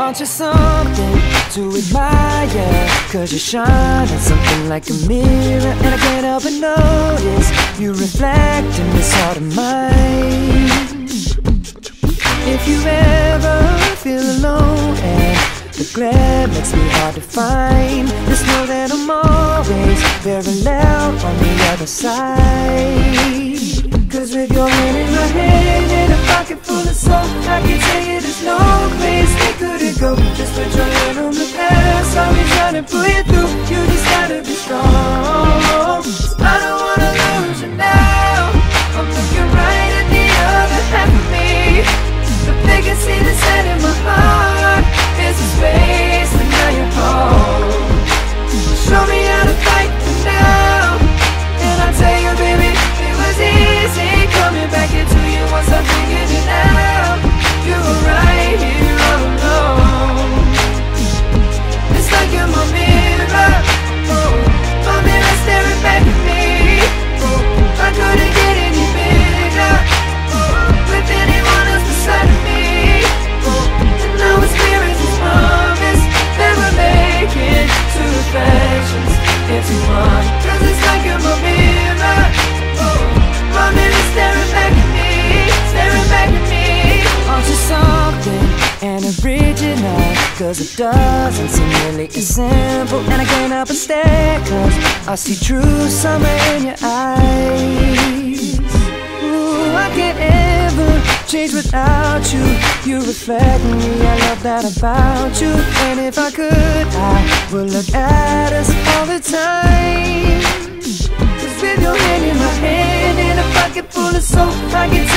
Aren't you something to admire? Cause you shine at something like a mirror And I can't help but notice You reflect in this heart of mine If you ever feel alone and the glare makes me hard to find Just know that I'm always loud on the other side Cause with your hand in my hand and a pocket full of soap I can tell you there's no place go. Just your hand on the past. I'll be trying to pull You Cause it doesn't seem really as simple. And I can't help but stare Cause I see truth somewhere in your eyes. Ooh, I can't ever change without you. You reflect me, I love that about you. And if I could, I would look at us all the time. Cause with your hand in my hand and a pocket full of soap I can